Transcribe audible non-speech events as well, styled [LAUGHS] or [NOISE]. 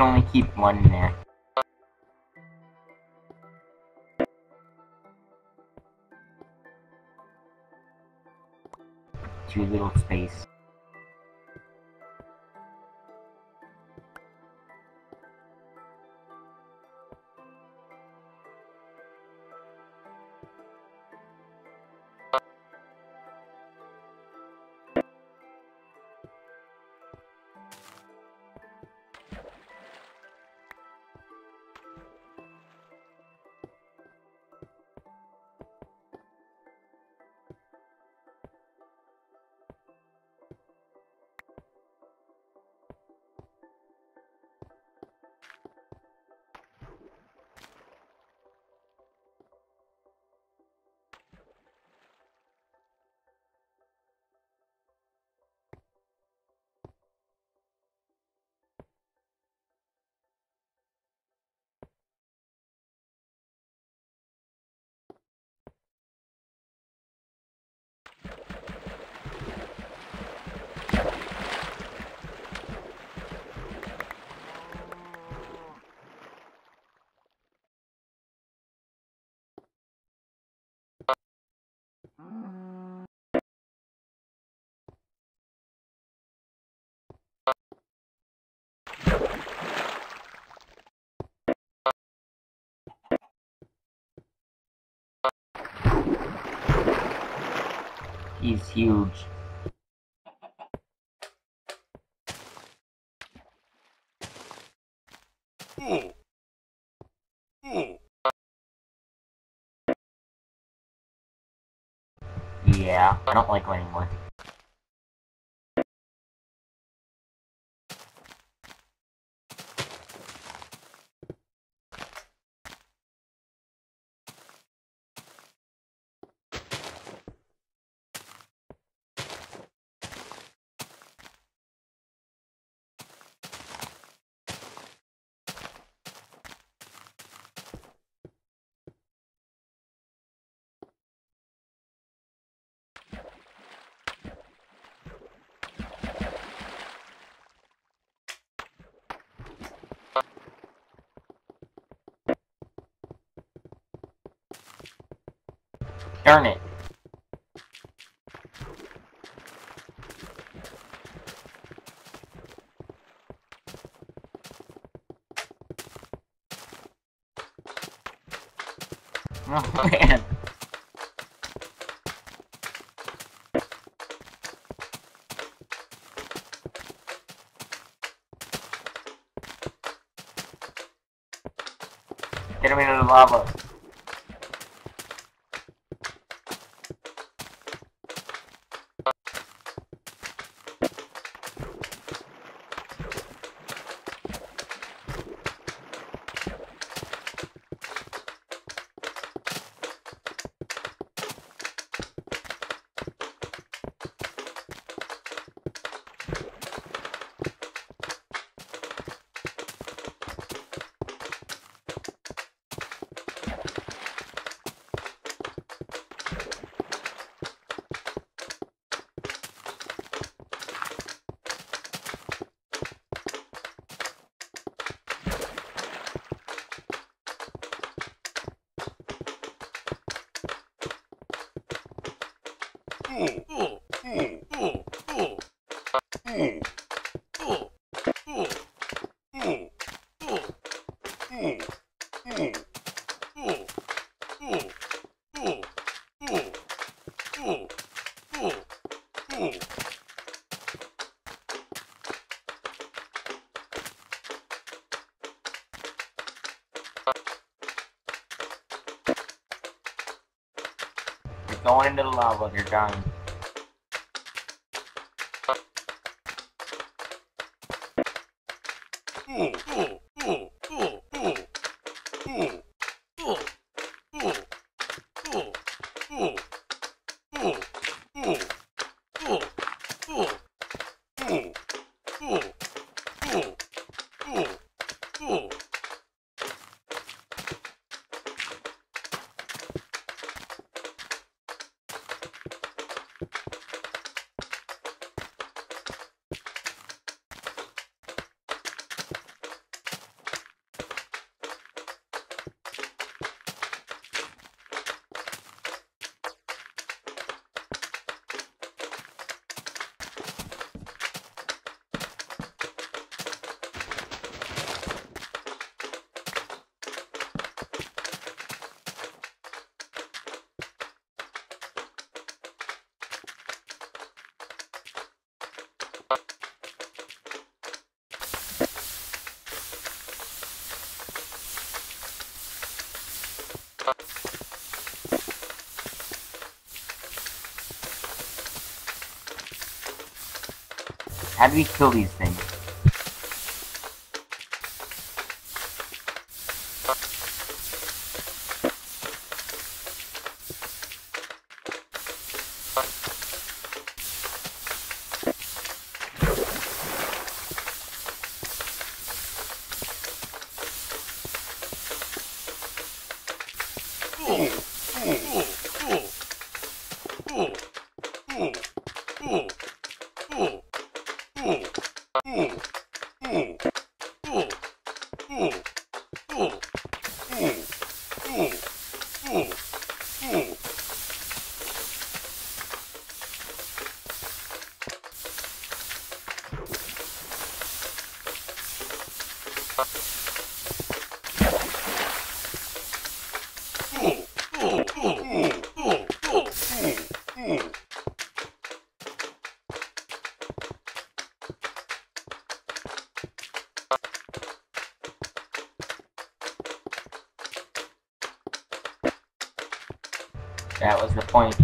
can only keep one in there. Too little space. He's huge. Yeah, I don't like him anymore. Darn it. [LAUGHS] Oh man. Get him into the lava. going into the lava, you're dying. Ooh, ooh, ooh. How do we kill these things? That was the point.